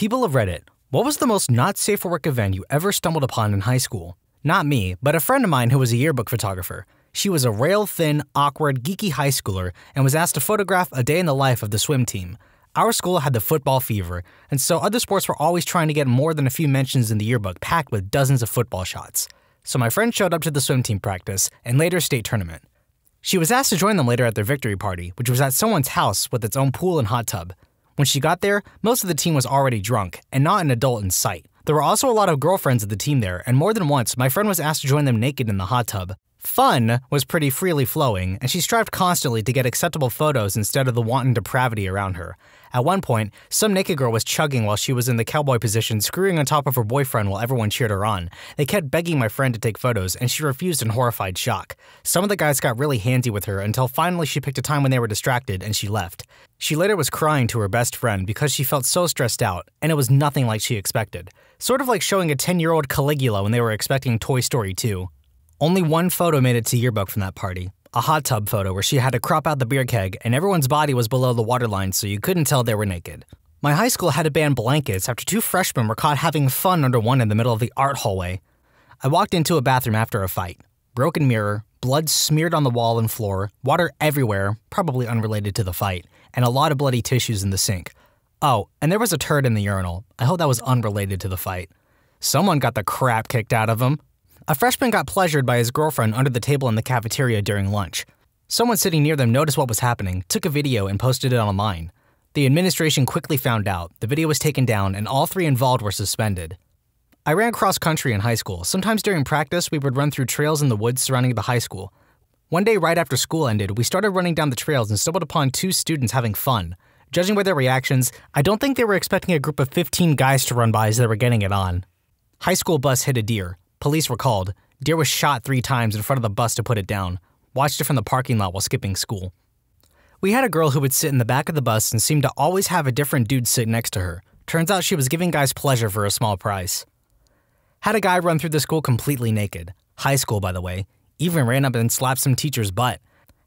People of Reddit, what was the most not safe for work event you ever stumbled upon in high school? Not me, but a friend of mine who was a yearbook photographer. She was a rail thin, awkward, geeky high schooler and was asked to photograph a day in the life of the swim team. Our school had the football fever, and so other sports were always trying to get more than a few mentions in the yearbook packed with dozens of football shots. So my friend showed up to the swim team practice and later state tournament. She was asked to join them later at their victory party, which was at someone's house with its own pool and hot tub. When she got there, most of the team was already drunk and not an adult in sight. There were also a lot of girlfriends of the team there, and more than once, my friend was asked to join them naked in the hot tub. Fun was pretty freely flowing, and she strived constantly to get acceptable photos instead of the wanton depravity around her. At one point, some naked girl was chugging while she was in the cowboy position, screwing on top of her boyfriend while everyone cheered her on. They kept begging my friend to take photos, and she refused in horrified shock. Some of the guys got really handy with her until finally she picked a time when they were distracted and she left. She later was crying to her best friend because she felt so stressed out, and it was nothing like she expected. Sort of like showing a 10 year old Caligula when they were expecting Toy Story 2. Only one photo made it to yearbook from that party a hot tub photo where she had to crop out the beer keg and everyone's body was below the waterline so you couldn't tell they were naked. My high school had to ban blankets after two freshmen were caught having fun under one in the middle of the art hallway. I walked into a bathroom after a fight. Broken mirror, blood smeared on the wall and floor, water everywhere, probably unrelated to the fight, and a lot of bloody tissues in the sink. Oh, and there was a turd in the urinal. I hope that was unrelated to the fight. Someone got the crap kicked out of him. A freshman got pleasured by his girlfriend under the table in the cafeteria during lunch. Someone sitting near them noticed what was happening, took a video, and posted it online. The administration quickly found out, the video was taken down, and all three involved were suspended. I ran cross country in high school. Sometimes during practice, we would run through trails in the woods surrounding the high school. One day, right after school ended, we started running down the trails and stumbled upon two students having fun. Judging by their reactions, I don't think they were expecting a group of 15 guys to run by as they were getting it on. High school bus hit a deer. Police were called. Deer was shot three times in front of the bus to put it down. Watched it from the parking lot while skipping school. We had a girl who would sit in the back of the bus and seemed to always have a different dude sit next to her. Turns out she was giving guys pleasure for a small price. Had a guy run through the school completely naked. High school, by the way. Even ran up and slapped some teacher's butt.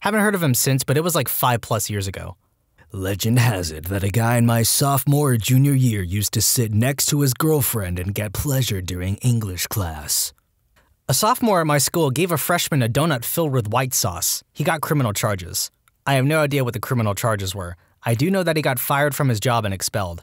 Haven't heard of him since, but it was like five plus years ago. Legend has it that a guy in my sophomore or junior year used to sit next to his girlfriend and get pleasure during English class. A sophomore at my school gave a freshman a donut filled with white sauce. He got criminal charges. I have no idea what the criminal charges were. I do know that he got fired from his job and expelled.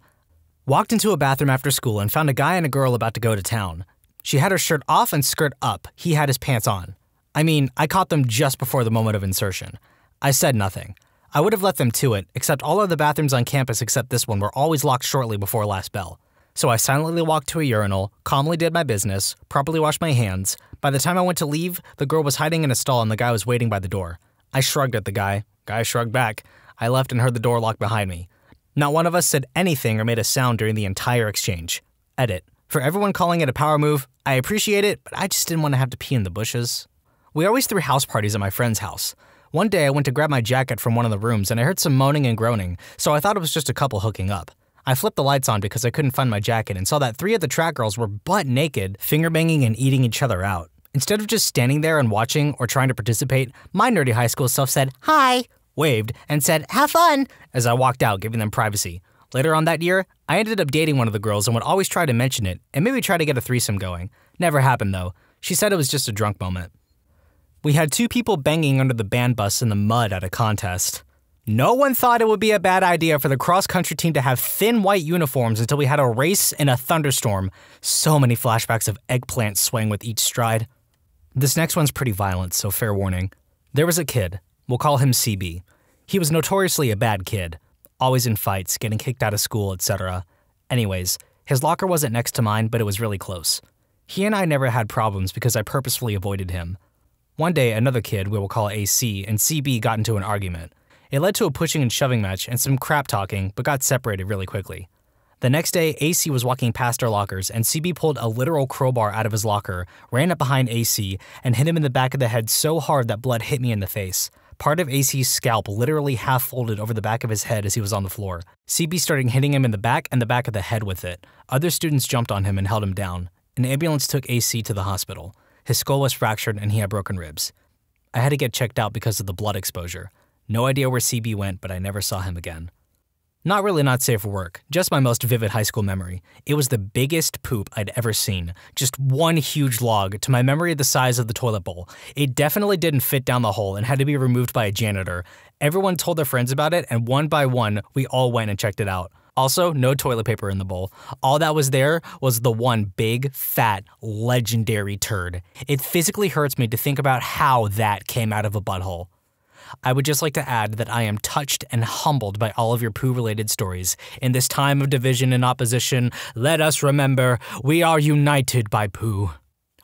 Walked into a bathroom after school and found a guy and a girl about to go to town. She had her shirt off and skirt up. He had his pants on. I mean, I caught them just before the moment of insertion. I said nothing. I would have let them to it, except all of the bathrooms on campus except this one were always locked shortly before last bell. So I silently walked to a urinal, calmly did my business, properly washed my hands. By the time I went to leave, the girl was hiding in a stall and the guy was waiting by the door. I shrugged at the guy. Guy shrugged back. I left and heard the door lock behind me. Not one of us said anything or made a sound during the entire exchange. Edit. For everyone calling it a power move, I appreciate it, but I just didn't want to have to pee in the bushes. We always threw house parties at my friend's house. One day I went to grab my jacket from one of the rooms and I heard some moaning and groaning, so I thought it was just a couple hooking up. I flipped the lights on because I couldn't find my jacket and saw that three of the track girls were butt naked, finger banging and eating each other out. Instead of just standing there and watching or trying to participate, my nerdy high school self said, Hi, waved, and said, Have fun, as I walked out, giving them privacy. Later on that year, I ended up dating one of the girls and would always try to mention it and maybe try to get a threesome going. Never happened though. She said it was just a drunk moment. We had two people banging under the band bus in the mud at a contest. No one thought it would be a bad idea for the cross country team to have thin white uniforms until we had a race in a thunderstorm. So many flashbacks of eggplant swaying with each stride. This next one's pretty violent, so fair warning. There was a kid. We'll call him CB. He was notoriously a bad kid, always in fights, getting kicked out of school, etc. Anyways, his locker wasn't next to mine, but it was really close. He and I never had problems because I purposefully avoided him. One day, another kid, we will call AC, and CB got into an argument. It led to a pushing and shoving match and some crap talking, but got separated really quickly. The next day, AC was walking past our lockers, and CB pulled a literal crowbar out of his locker, ran up behind AC, and hit him in the back of the head so hard that blood hit me in the face. Part of AC's scalp literally half folded over the back of his head as he was on the floor. CB started hitting him in the back and the back of the head with it. Other students jumped on him and held him down. An ambulance took AC to the hospital. His skull was fractured and he had broken ribs. I had to get checked out because of the blood exposure. No idea where CB went, but I never saw him again. Not really not safe for work, just my most vivid high school memory. It was the biggest poop I'd ever seen. Just one huge log, to my memory the size of the toilet bowl. It definitely didn't fit down the hole and had to be removed by a janitor. Everyone told their friends about it, and one by one, we all went and checked it out. Also, no toilet paper in the bowl. All that was there was the one big, fat, legendary turd. It physically hurts me to think about how that came out of a butthole. I would just like to add that I am touched and humbled by all of your poo related stories. In this time of division and opposition, let us remember we are united by poo.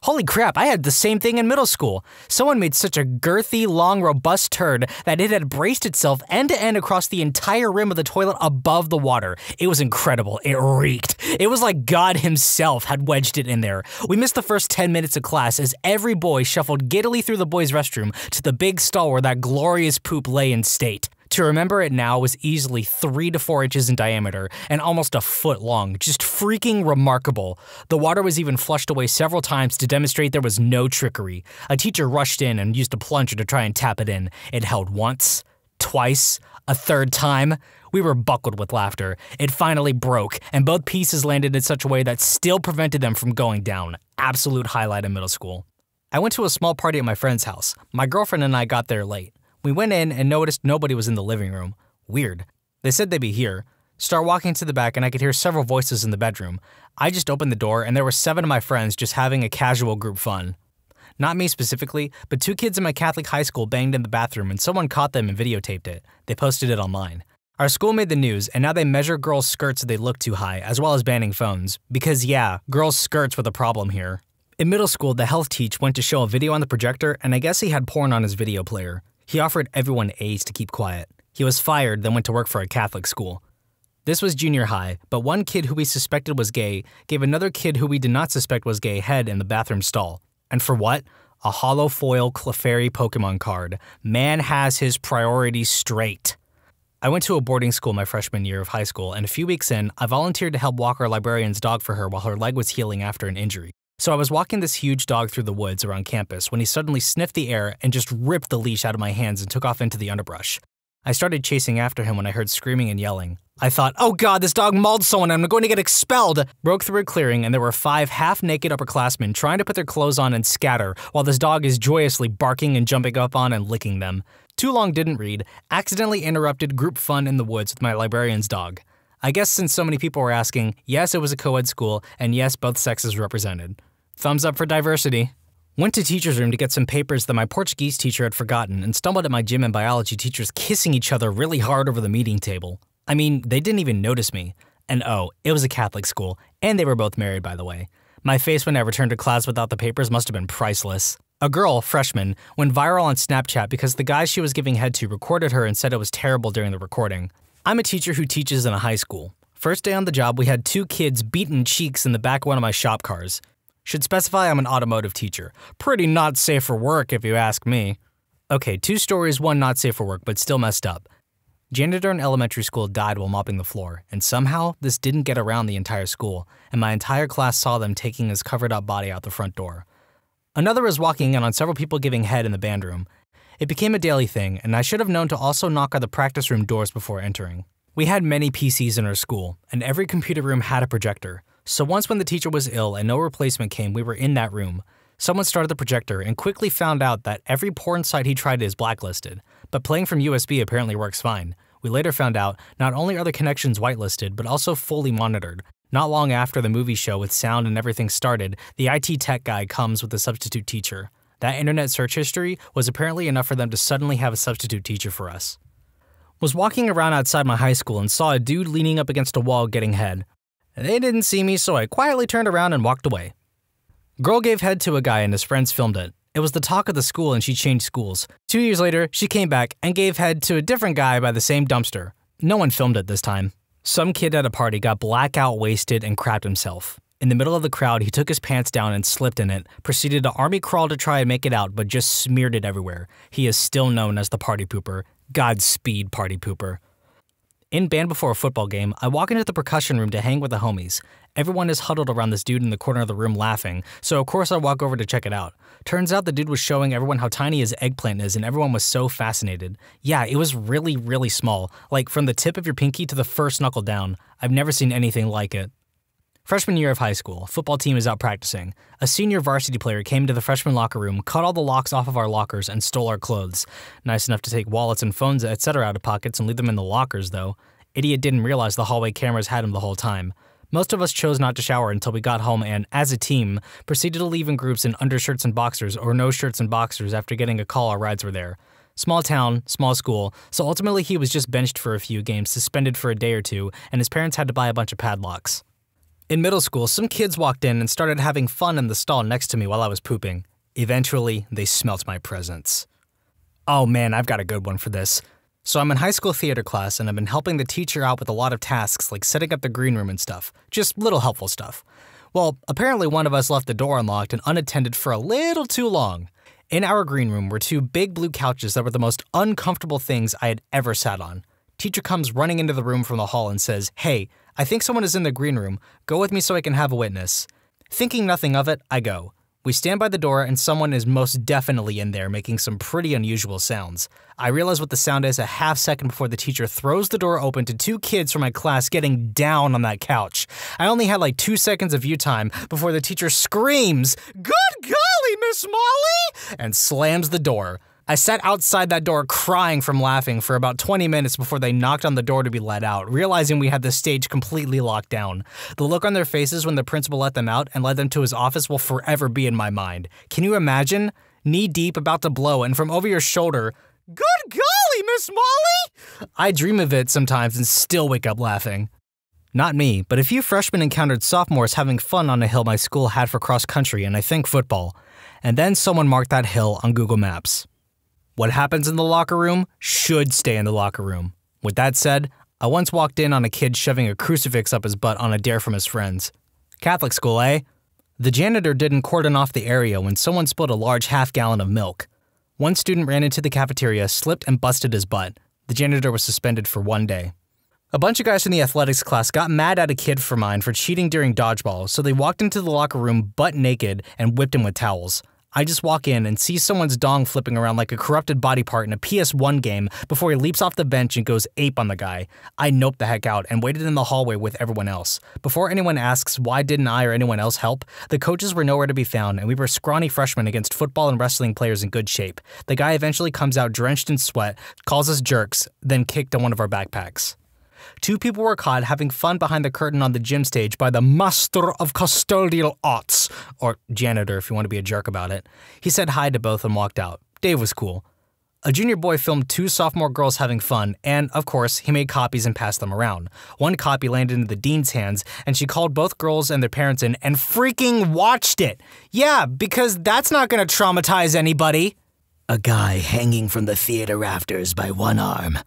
Holy crap, I had the same thing in middle school. Someone made such a girthy, long, robust turd that it had braced itself end to end across the entire rim of the toilet above the water. It was incredible. It reeked. It was like God himself had wedged it in there. We missed the first 10 minutes of class as every boy shuffled giddily through the boys' restroom to the big stall where that glorious poop lay in state. To remember it now was easily three to four inches in diameter and almost a foot long, just freaking remarkable. The water was even flushed away several times to demonstrate there was no trickery. A teacher rushed in and used a plunger to try and tap it in. It held once, twice, a third time. We were buckled with laughter. It finally broke, and both pieces landed in such a way that still prevented them from going down. Absolute highlight of middle school. I went to a small party at my friend's house. My girlfriend and I got there late. We went in and noticed nobody was in the living room. Weird. They said they'd be here. Start walking to the back, and I could hear several voices in the bedroom. I just opened the door, and there were seven of my friends just having a casual group fun. Not me specifically, but two kids in my Catholic high school banged in the bathroom, and someone caught them and videotaped it. They posted it online. Our school made the news, and now they measure girls' skirts if they look too high, as well as banning phones. Because, yeah, girls' skirts were the problem here. In middle school, the health teach went to show a video on the projector, and I guess he had porn on his video player. He offered everyone A's to keep quiet. He was fired, then went to work for a Catholic school. This was junior high, but one kid who we suspected was gay gave another kid who we did not suspect was gay head in the bathroom stall. And for what? A hollow foil Clefairy Pokemon card. Man has his priorities straight. I went to a boarding school my freshman year of high school, and a few weeks in, I volunteered to help walk our librarian's dog for her while her leg was healing after an injury. So I was walking this huge dog through the woods around campus when he suddenly sniffed the air and just ripped the leash out of my hands and took off into the underbrush. I started chasing after him when I heard screaming and yelling. I thought, oh god, this dog mauled someone and I'm going to get expelled! Broke through a clearing and there were five half naked upperclassmen trying to put their clothes on and scatter while this dog is joyously barking and jumping up on and licking them. Too long didn't read, accidentally interrupted group fun in the woods with my librarian's dog. I guess since so many people were asking, yes, it was a co ed school, and yes, both sexes represented. Thumbs up for diversity. Went to teacher's room to get some papers that my Portuguese teacher had forgotten and stumbled at my gym and biology teachers kissing each other really hard over the meeting table. I mean, they didn't even notice me. And oh, it was a Catholic school, and they were both married, by the way. My face when I returned to class without the papers must have been priceless. A girl, freshman, went viral on Snapchat because the guy she was giving head to recorded her and said it was terrible during the recording. I'm a teacher who teaches in a high school. First day on the job, we had two kids beaten cheeks in the back of one of my shop cars. Should specify I'm an automotive teacher. Pretty not safe for work, if you ask me. Okay, two stories, one not safe for work, but still messed up. Janitor in elementary school died while mopping the floor, and somehow this didn't get around the entire school, and my entire class saw them taking his covered up body out the front door. Another was walking in on several people giving head in the band room. It became a daily thing, and I should have known to also knock on the practice room doors before entering. We had many PCs in our school, and every computer room had a projector. So once when the teacher was ill and no replacement came, we were in that room. Someone started the projector and quickly found out that every porn site he tried is blacklisted, but playing from USB apparently works fine. We later found out not only are the connections whitelisted, but also fully monitored. Not long after the movie show with sound and everything started, the IT tech guy comes with a substitute teacher. That internet search history was apparently enough for them to suddenly have a substitute teacher for us. Was walking around outside my high school and saw a dude leaning up against a wall getting head. They didn't see me, so I quietly turned around and walked away. Girl gave head to a guy and his friends filmed it. It was the talk of the school and she changed schools. Two years later, she came back and gave head to a different guy by the same dumpster. No one filmed it this time. Some kid at a party got blackout wasted and crapped himself. In the middle of the crowd, he took his pants down and slipped in it, proceeded to army crawl to try and make it out, but just smeared it everywhere. He is still known as the party pooper. Godspeed, party pooper. In band before a football game, I walk into the percussion room to hang with the homies. Everyone is huddled around this dude in the corner of the room laughing, so of course I walk over to check it out. Turns out the dude was showing everyone how tiny his eggplant is, and everyone was so fascinated. Yeah, it was really, really small, like from the tip of your pinky to the first knuckle down. I've never seen anything like it. Freshman year of high school, football team is out practicing. A senior varsity player came to the freshman locker room, cut all the locks off of our lockers, and stole our clothes. Nice enough to take wallets and phones, etc., out of pockets and leave them in the lockers, though. Idiot didn't realize the hallway cameras had him the whole time. Most of us chose not to shower until we got home and, as a team, proceeded to leave in groups in undershirts and boxers or no shirts and boxers after getting a call our rides were there. Small town, small school, so ultimately he was just benched for a few games, suspended for a day or two, and his parents had to buy a bunch of padlocks. In middle school, some kids walked in and started having fun in the stall next to me while I was pooping. Eventually, they smelt my presence. Oh man, I've got a good one for this. So I'm in high school theater class and I've been helping the teacher out with a lot of tasks like setting up the green room and stuff. Just little helpful stuff. Well, apparently one of us left the door unlocked and unattended for a little too long. In our green room were two big blue couches that were the most uncomfortable things I had ever sat on. Teacher comes running into the room from the hall and says, Hey, I think someone is in the green room. Go with me so I can have a witness. Thinking nothing of it, I go. We stand by the door, and someone is most definitely in there making some pretty unusual sounds. I realize what the sound is a half second before the teacher throws the door open to two kids from my class getting down on that couch. I only had like two seconds of view time before the teacher screams, Good golly, Miss Molly! and slams the door. I sat outside that door crying from laughing for about 20 minutes before they knocked on the door to be let out, realizing we had the stage completely locked down. The look on their faces when the principal let them out and led them to his office will forever be in my mind. Can you imagine? Knee deep, about to blow, and from over your shoulder, Good golly, Miss Molly! I dream of it sometimes and still wake up laughing. Not me, but a few freshmen encountered sophomores having fun on a hill my school had for cross country and I think football. And then someone marked that hill on Google Maps. What happens in the locker room should stay in the locker room. With that said, I once walked in on a kid shoving a crucifix up his butt on a dare from his friends. Catholic school, eh? The janitor didn't cordon off the area when someone spilled a large half gallon of milk. One student ran into the cafeteria, slipped, and busted his butt. The janitor was suspended for one day. A bunch of guys from the athletics class got mad at a kid for mine for cheating during dodgeball, so they walked into the locker room butt naked and whipped him with towels. I just walk in and see someone's dong flipping around like a corrupted body part in a PS1 game before he leaps off the bench and goes ape on the guy. I nope the heck out and waited in the hallway with everyone else. Before anyone asks why didn't I or anyone else help, the coaches were nowhere to be found and we were scrawny freshmen against football and wrestling players in good shape. The guy eventually comes out drenched in sweat, calls us jerks, then kicked on one of our backpacks. Two people were caught having fun behind the curtain on the gym stage by the Master of Custodial Arts, or janitor if you want to be a jerk about it. He said hi to both and walked out. Dave was cool. A junior boy filmed two sophomore girls having fun, and of course, he made copies and passed them around. One copy landed in the dean's hands, and she called both girls and their parents in and freaking watched it. Yeah, because that's not gonna traumatize anybody. A guy hanging from the theater rafters by one arm.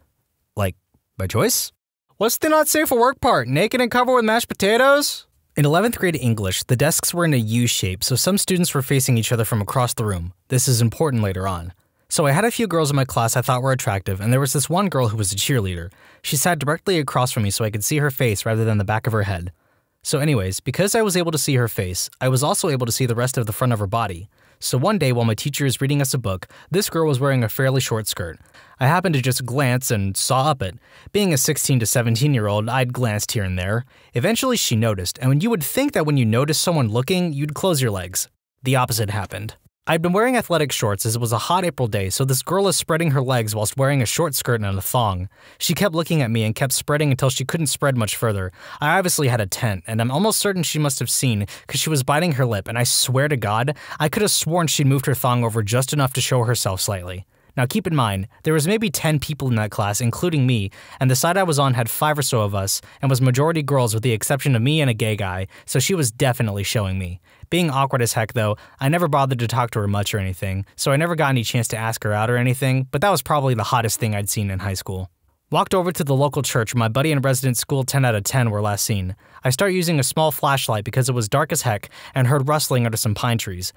Like, by choice? What's the not safe for work part? Naked and covered with mashed potatoes? In 11th grade English, the desks were in a U shape, so some students were facing each other from across the room. This is important later on. So I had a few girls in my class I thought were attractive, and there was this one girl who was a cheerleader. She sat directly across from me so I could see her face rather than the back of her head. So, anyways, because I was able to see her face, I was also able to see the rest of the front of her body. So one day while my teacher is reading us a book, this girl was wearing a fairly short skirt. I happened to just glance and saw up it. Being a 16 to 17 year old, I'd glanced here and there. Eventually, she noticed, and when you would think that when you notice someone looking, you'd close your legs. The opposite happened. I'd been wearing athletic shorts as it was a hot April day, so this girl is spreading her legs whilst wearing a short skirt and a thong. She kept looking at me and kept spreading until she couldn't spread much further. I obviously had a tent, and I'm almost certain she must have seen, because she was biting her lip, and I swear to God, I could have sworn she'd moved her thong over just enough to show herself slightly. Now keep in mind, there was maybe 10 people in that class, including me, and the side I was on had five or so of us, and was majority girls with the exception of me and a gay guy, so she was definitely showing me. Being awkward as heck, though, I never bothered to talk to her much or anything, so I never got any chance to ask her out or anything, but that was probably the hottest thing I'd seen in high school. Walked over to the local church my buddy and resident school 10 out of 10 were last seen. I start using a small flashlight because it was dark as heck and heard rustling under some pine trees.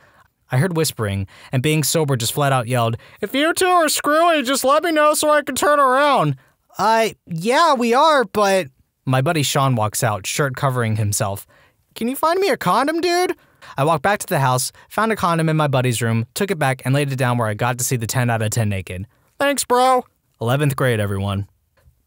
I heard whispering, and being sober just flat out yelled, If you two are screwy, just let me know so I can turn around. Uh, yeah, we are, but. My buddy Sean walks out, shirt covering himself. Can you find me a condom, dude? I walked back to the house, found a condom in my buddy's room, took it back, and laid it down where I got to see the 10 out of 10 naked. Thanks, bro. 11th grade, everyone.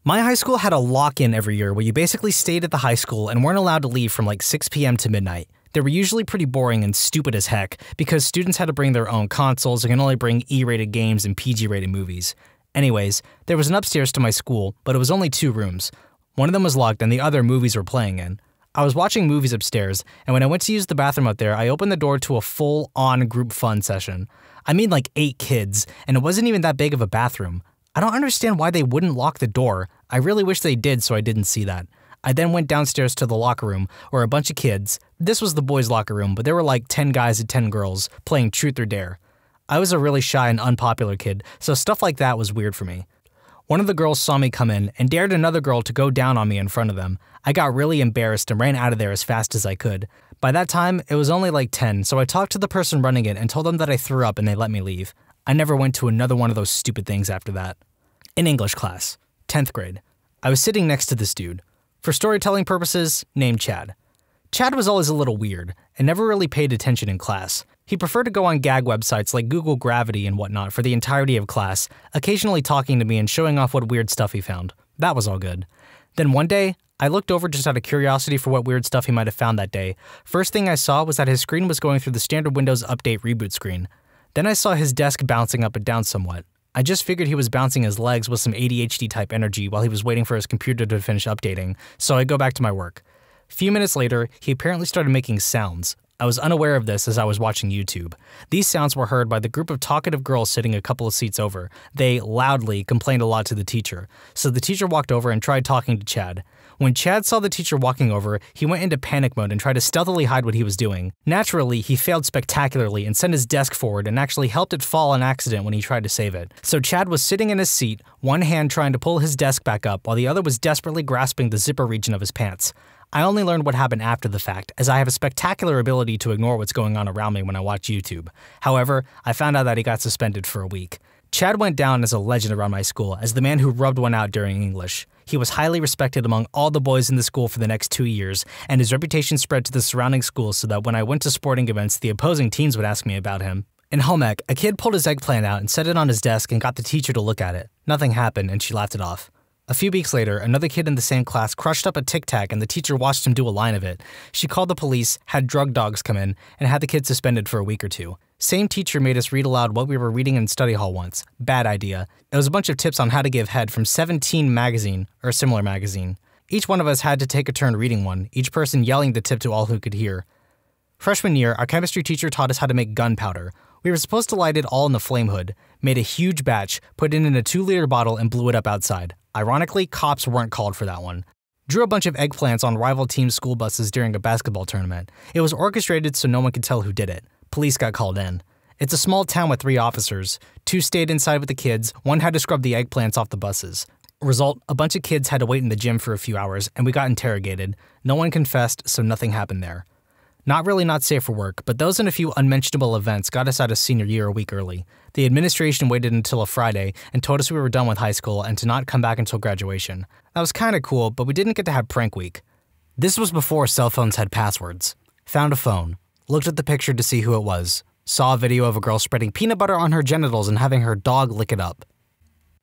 My high school had a lock in every year where you basically stayed at the high school and weren't allowed to leave from like 6 p.m. to midnight. They were usually pretty boring and stupid as heck because students had to bring their own consoles and can only bring E rated games and PG rated movies. Anyways, there was an upstairs to my school, but it was only two rooms. One of them was locked and the other movies were playing in. I was watching movies upstairs, and when I went to use the bathroom up there, I opened the door to a full on group fun session. I mean, like eight kids, and it wasn't even that big of a bathroom. I don't understand why they wouldn't lock the door. I really wish they did so I didn't see that. I then went downstairs to the locker room where a bunch of kids, this was the boys' locker room, but there were like 10 guys and 10 girls playing Truth or Dare. I was a really shy and unpopular kid, so stuff like that was weird for me. One of the girls saw me come in and dared another girl to go down on me in front of them. I got really embarrassed and ran out of there as fast as I could. By that time, it was only like 10, so I talked to the person running it and told them that I threw up and they let me leave. I never went to another one of those stupid things after that. In English class, 10th grade, I was sitting next to this dude. For storytelling purposes, named Chad. Chad was always a little weird and never really paid attention in class. He preferred to go on gag websites like Google Gravity and whatnot for the entirety of class, occasionally talking to me and showing off what weird stuff he found. That was all good. Then one day, I looked over just out of curiosity for what weird stuff he might have found that day. First thing I saw was that his screen was going through the standard Windows Update reboot screen. Then I saw his desk bouncing up and down somewhat. I just figured he was bouncing his legs with some ADHD type energy while he was waiting for his computer to finish updating, so I go back to my work. Few minutes later, he apparently started making sounds. I was unaware of this as I was watching YouTube. These sounds were heard by the group of talkative girls sitting a couple of seats over. They loudly complained a lot to the teacher, so the teacher walked over and tried talking to Chad. When Chad saw the teacher walking over, he went into panic mode and tried to stealthily hide what he was doing. Naturally, he failed spectacularly and sent his desk forward and actually helped it fall on accident when he tried to save it. So Chad was sitting in his seat, one hand trying to pull his desk back up while the other was desperately grasping the zipper region of his pants. I only learned what happened after the fact, as I have a spectacular ability to ignore what's going on around me when I watch YouTube. However, I found out that he got suspended for a week. Chad went down as a legend around my school as the man who rubbed one out during English. He was highly respected among all the boys in the school for the next two years, and his reputation spread to the surrounding schools so that when I went to sporting events, the opposing teams would ask me about him. In home ec, a kid pulled his eggplant out and set it on his desk and got the teacher to look at it. Nothing happened, and she laughed it off. A few weeks later, another kid in the same class crushed up a tic tac and the teacher watched him do a line of it. She called the police, had drug dogs come in, and had the kid suspended for a week or two. Same teacher made us read aloud what we were reading in study hall once. Bad idea. It was a bunch of tips on how to give head from 17 magazine, or a similar magazine. Each one of us had to take a turn reading one, each person yelling the tip to all who could hear. Freshman year, our chemistry teacher taught us how to make gunpowder. We were supposed to light it all in the flame hood, made a huge batch, put it in a two liter bottle, and blew it up outside. Ironically, cops weren't called for that one. Drew a bunch of eggplants on rival team school buses during a basketball tournament. It was orchestrated so no one could tell who did it. Police got called in. It's a small town with three officers. Two stayed inside with the kids, one had to scrub the eggplants off the buses. Result a bunch of kids had to wait in the gym for a few hours, and we got interrogated. No one confessed, so nothing happened there. Not really not safe for work, but those and a few unmentionable events got us out of senior year a week early. The administration waited until a Friday and told us we were done with high school and to not come back until graduation. That was kinda cool, but we didn't get to have prank week. This was before cell phones had passwords. Found a phone, looked at the picture to see who it was, saw a video of a girl spreading peanut butter on her genitals and having her dog lick it up.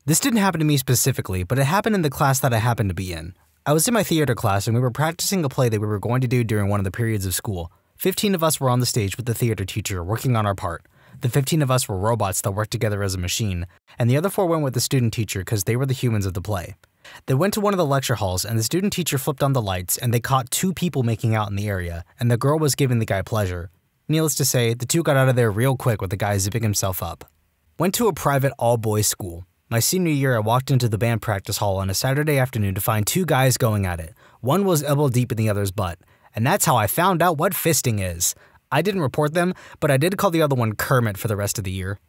This didn't happen to me specifically, but it happened in the class that I happened to be in. I was in my theater class and we were practicing a play that we were going to do during one of the periods of school. 15 of us were on the stage with the theater teacher working on our part. The 15 of us were robots that worked together as a machine, and the other four went with the student teacher because they were the humans of the play. They went to one of the lecture halls, and the student teacher flipped on the lights, and they caught two people making out in the area, and the girl was giving the guy pleasure. Needless to say, the two got out of there real quick with the guy zipping himself up. Went to a private all boys school. My senior year, I walked into the band practice hall on a Saturday afternoon to find two guys going at it. One was elbow deep in the other's butt, and that's how I found out what fisting is. I didn't report them, but I did call the other one Kermit for the rest of the year.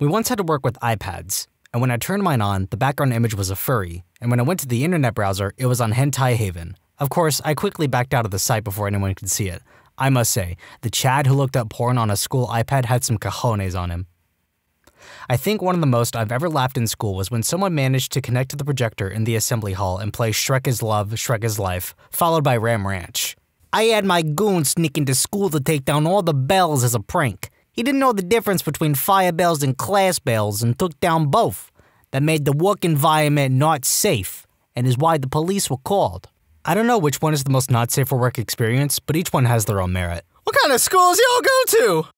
We once had to work with iPads, and when I turned mine on, the background image was a furry, and when I went to the internet browser, it was on Hentai Haven. Of course, I quickly backed out of the site before anyone could see it. I must say, the Chad who looked up porn on a school iPad had some cojones on him. I think one of the most I've ever laughed in school was when someone managed to connect to the projector in the assembly hall and play Shrek is Love, Shrek is Life, followed by Ram Ranch. I had my goon sneak into school to take down all the bells as a prank. He didn't know the difference between fire bells and class bells and took down both. That made the work environment not safe, and is why the police were called. I don't know which one is the most not safe for work experience, but each one has their own merit. What kind of schools y'all go to?